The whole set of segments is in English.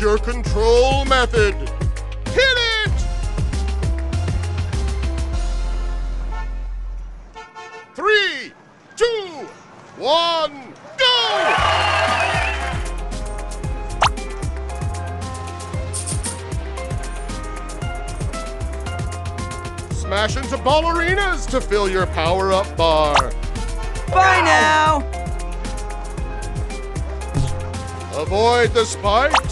Your control method. Hit it! Three, two, one, go! Smash into ballerinas to fill your power-up bar. Bye now! Avoid the spikes.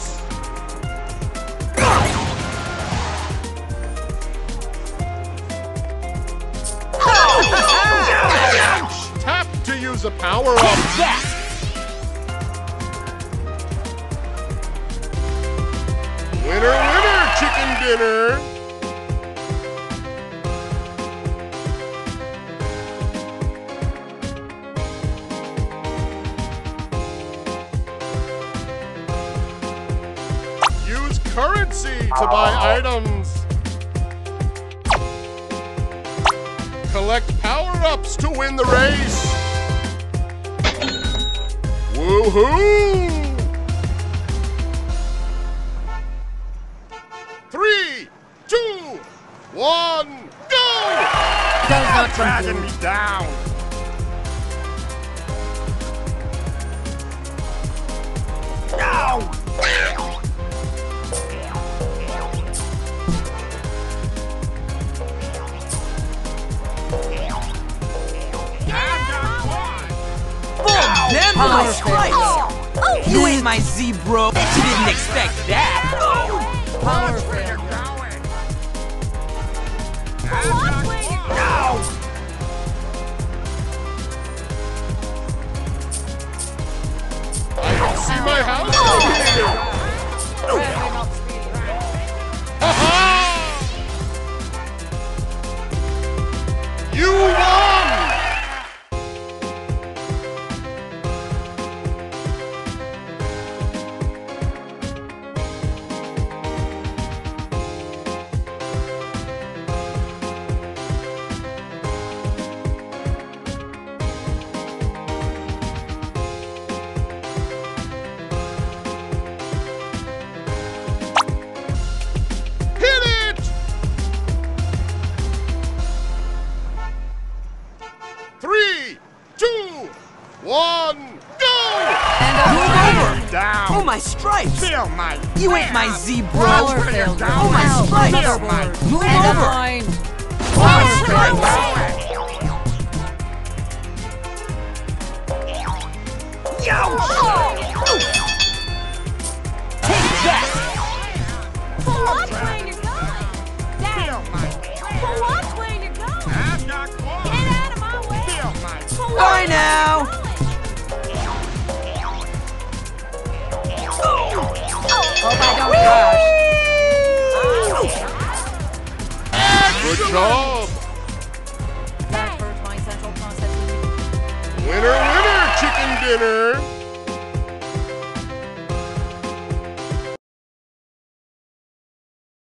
To use a power up. Winner, winner, chicken dinner. Use currency to buy items. Collect power-ups to win the race. Woohoo! Three, two, one, go! Does not Dragging me down. Full them for my stripes! Oh, oh, you ain't my Z, bro. Bet you didn't expect that. I can see my house one, go! Move over! Down. Oh, my stripes! Feel my You ain't my Z, bro. Power. Oh, my stripes! Motherboard. Move And a over! line. Oh, my stripes! Good job! That hurt my central processing. Winner, winner, chicken dinner!